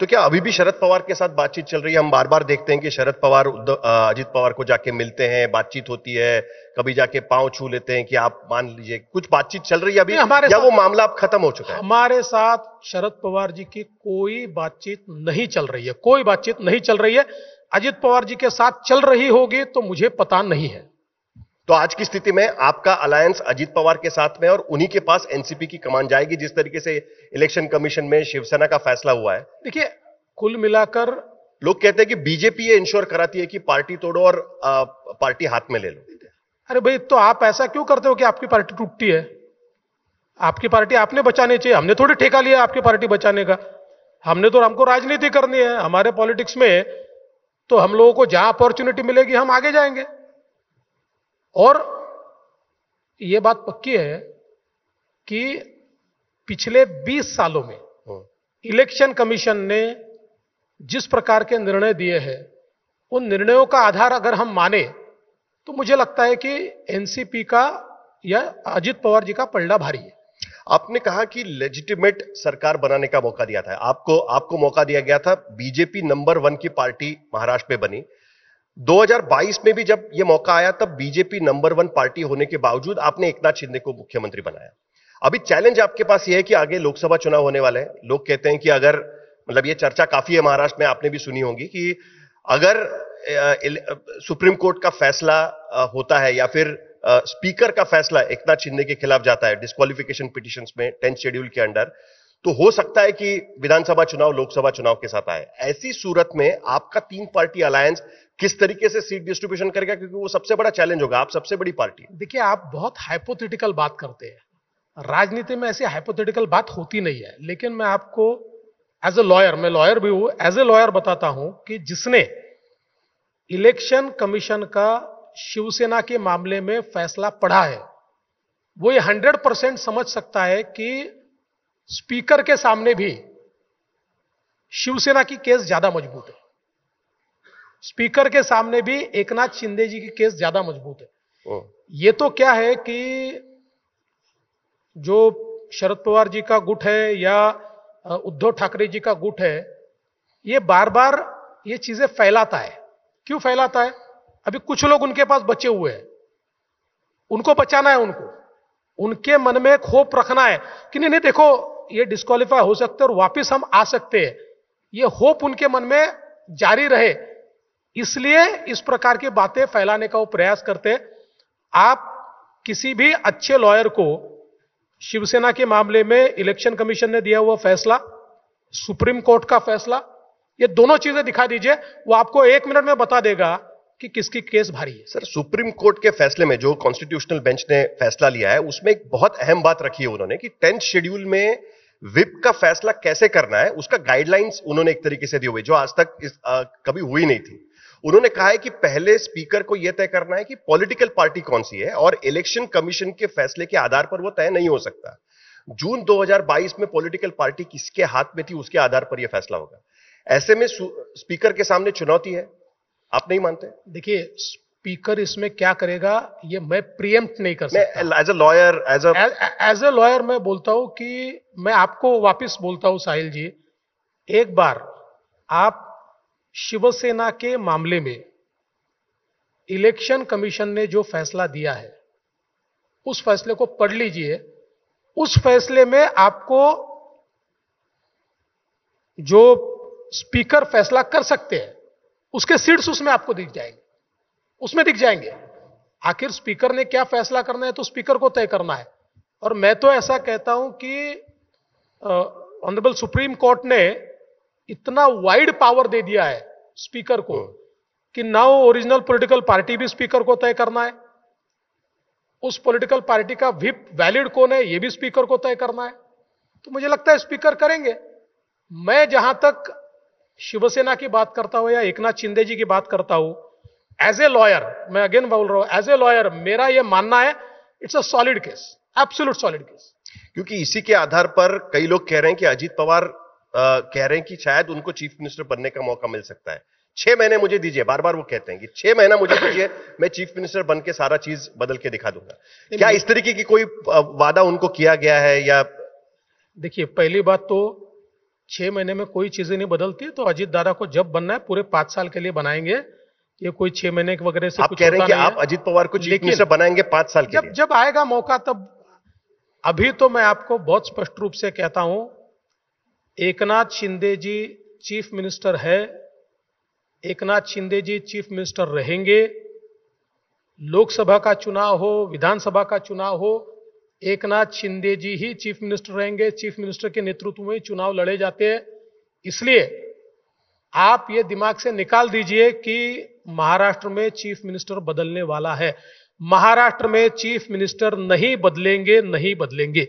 तो क्या अभी भी शरद पवार के साथ बातचीत चल रही है? हम बार बार देखते हैं कि शरद पवार अजित पवार को जाके मिलते हैं बातचीत होती है कभी जाके पाँव छू लेते हैं कि आप मान लीजिए कुछ बातचीत चल रही है अभी? हमारे या वो मामला अब खत्म हो चुका है? हमारे साथ शरद पवार जी की कोई बातचीत नहीं चल रही है। कोई बातचीत नहीं चल रही है। अजित पवार जी के साथ चल रही होगी तो मुझे पता नहीं है। तो आज की स्थिति में आपका अलायंस अजीत पवार के साथ में और उन्हीं के पास एनसीपी की कमान जाएगी जिस तरीके से इलेक्शन कमीशन में शिवसेना का फैसला हुआ है। देखिए कुल मिलाकर लोग कहते हैं कि बीजेपी ये इंश्योर कराती है कि पार्टी तोड़ो और अ, पार्टी हाथ में ले लो। अरे भाई तो आप ऐसा क्यों करते हो कि आपकी पार्टी टूटती है? आपकी पार्टी आपने बचानी चाहिए। हमने थोड़ी ठेका लिया आपकी पार्टी बचाने का। हमने तो हमको राजनीति करनी है। हमारे पॉलिटिक्स में तो हम लोगों को जहाँ अपॉर्चुनिटी मिलेगी हम आगे जाएँगे। और ये बात पक्की है कि पिछले 20 सालों में हम्म, इलेक्शन कमीशन ने जिस प्रकार के निर्णय दिए हैं उन निर्णयों का आधार अगर हम माने तो मुझे लगता है कि एनसीपी का या अजित पवार जी का पलड़ा भारी है। आपने कहा कि लेजिटिमेट सरकार बनाने का मौका दिया था। आपको आपको मौका दिया गया था। बीजेपी नंबर वन की पार्टी महाराष्ट्र में बनी। 2022 में भी जब यह मौका आया, तब बीजेपी नंबर वन पार्टी होने के बावजूद आपने एकनाथ शिंदे को मुख्यमंत्री बनाया। अभी चैलेंज आपके पास यह है कि आगे लोकसभा चुनाव होने वाले हैं। लोग कहते हैं कि अगर मतलब ये चर्चा काफ़ी है महाराष्ट्र में, आपने भी सुनी होगी कि अगर सुप्रीम कोर्ट का फैसला होता है या फिर स्पीकर का फैसला एकनाथ शिंदे के खिलाफ जाता है डिस्कालिफिकेशन पिटिशन में, टेंथ शेड्यूल के अंडर तो हो सकता है कि विधानसभा चुनाव, लोकसभा चुनाव के साथ आए। ऐसी सूरत में आपका तीन पार्टी अलायंस किस तरीके से सीट डिस्ट्रीब्यूशन करेगा? क्योंकि वो सबसे बड़ा चैलेंज होगा, आप सबसे बड़ी पार्टी। देखिए, आप बहुत हाइपोथेटिकल बात करते हैं। राजनीति में ऐसी हाइपोथेटिकल बात होती नहीं है। लेकिन मैं आपको एज ए लॉयर मैं लॉयर भी हूँ एज ए लॉयर बताता हूँ कि जिसने इलेक्शन कमीशन का शिवसेना के मामले में फैसला पढ़ा है, वो ये हंड्रेड परसेंट समझ सकता है कि स्पीकर के सामने भी शिवसेना की केस ज़्यादा मज़बूत है। स्पीकर के सामने भी एकनाथ शिंदे जी की केस ज़्यादा मज़बूत है। ये तो क्या है कि जो शरद पवार जी का गुट है या उद्धव ठाकरे जी का गुट है ये बार बार ये चीज़ें फैलाता है। क्यों फैलाता है? अभी कुछ लोग उनके पास बचे हुए हैं। उनको बचाना है उनको। उनके मन में खोप रखना है कि नहीं नहीं, देखो, ये डिस्कालीफाई हो सकते और वापस हम आ सकते हैं। ये होप उनके मन में जारी रहे। इसलिए इस प्रकार की बातें फैलाने का वो प्रयास करते आप किसी भी अच्छे लॉयर को शिवसेना के मामले में इलेक्शन कमीशन ने दिया हुआ फैसला, सुप्रीम कोर्ट का फैसला, ये दोनों चीज़ें दिखा दीजिए, वो आपको एक मिनट में बता देगा कि किसकी केस भारी है? सर सुप्रीम कोर्ट के फैसले में जो कॉन्स्टिट्यूशनल बेंच ने फैसला लिया है उसमें एक बहुत अहम बात रखी है उन्होंने कि टेंथ शेड्यूल में विप का फैसला कैसे करना है उसका गाइडलाइंस उन्होंने एक तरीके से दी हुई जो आज तक इस, आ, कभी हुई नहीं थी। उन्होंने कहा है कि पहले स्पीकर को यह तय करना है कि पॉलिटिकल पार्टी कौन सी है और इलेक्शन कमीशन के फैसले के आधार पर वो तय नहीं हो सकता। जून 2022 में पॉलिटिकल पार्टी किसके हाथ में थी उसके आधार पर यह फैसला होगा। ऐसे में स्पीकर के सामने चुनौती है आप नहीं मानते? देखिए स्पीकर इसमें क्या करेगा ये मैं प्रियम्प्ट नहीं कर सकता। As a lawyer as a as a lawyer मैं बोलता हूँ कि मैं आपको वापस बोलता हूँ साहिल जी एक बार आप शिवसेना के मामले में इलेक्शन कमीशन ने जो फैसला दिया है उस फैसले को पढ़ लीजिए। उस फैसले में आपको जो स्पीकर फैसला कर सकते हैं। उसके सीट्स उसमें आपको दिख जाएँगे। उसमें दिख जाएँगे। आखिर स्पीकर ने क्या फैसला करना है तो स्पीकर को तय करना है। और मैं तो ऐसा कहता हूँ कि ऑनरेबल सुप्रीम कोर्ट ने इतना वाइड पावर दे दिया है स्पीकर को कि नाउ ओरिजिनल पॉलिटिकल पार्टी भी स्पीकर को तय करना है। उस पॉलिटिकल पार्टी का विप वैलिड कौन है यह भी स्पीकर को तय करना है। तो मुझे लगता है स्पीकर करेंगे। मैं जहाँ तक शिवसेना की बात करता हूँ या एकनाथ शिंदे जी की बात करता हूँ एज ए लॉयर मैं अगेन बोल रहा हूँ एज ए लॉयर मेरा यह मानना है it's a solid case absolute solid case क्योंकि इसी के आधार पर कई लोग कह रहे हैं कि अजीत पवार अ, कह रहे हैं कि शायद उनको चीफ मिनिस्टर बनने का मौका मिल सकता है। छह महीने मुझे दीजिए बार बार वो कहते हैं कि छह महीना मुझे दीजिए मैं चीफ मिनिस्टर बन के सारा चीज़ बदल के दिखा दूँगा। क्या इस तरीके की कोई वादा उनको किया गया है या देखिए पहली बात तो छह महीने में कोई चीज़ें नहीं बदलती तो अजीत दादा को जब बनना है पूरे पाँच साल के लिए बनाएँगे। ये कोई छह महीने के वगैरह से आप कह रहे हैं कि आप अजीत पवार को चीफ मिनिस्टर बनाएँगे पाँच साल के जब लिए। जब आएगा मौका तब अभी तो मैं आपको बहुत स्पष्ट रूप से कहता हूँ एकनाथ शिंदे जी चीफ मिनिस्टर है एकनाथ शिंदे जी चीफ मिनिस्टर रहेंगे। लोकसभा का चुनाव हो विधानसभा का चुनाव हो एकनाथ शिंदे जी ही चीफ मिनिस्टर रहेंगे। चीफ मिनिस्टर के नेतृत्व में चुनाव लड़े जाते हैं। इसलिए आप ये दिमाग से निकाल दीजिए कि महाराष्ट्र में चीफ मिनिस्टर बदलने वाला है। महाराष्ट्र में चीफ मिनिस्टर नहीं बदलेंगे नहीं बदलेंगे।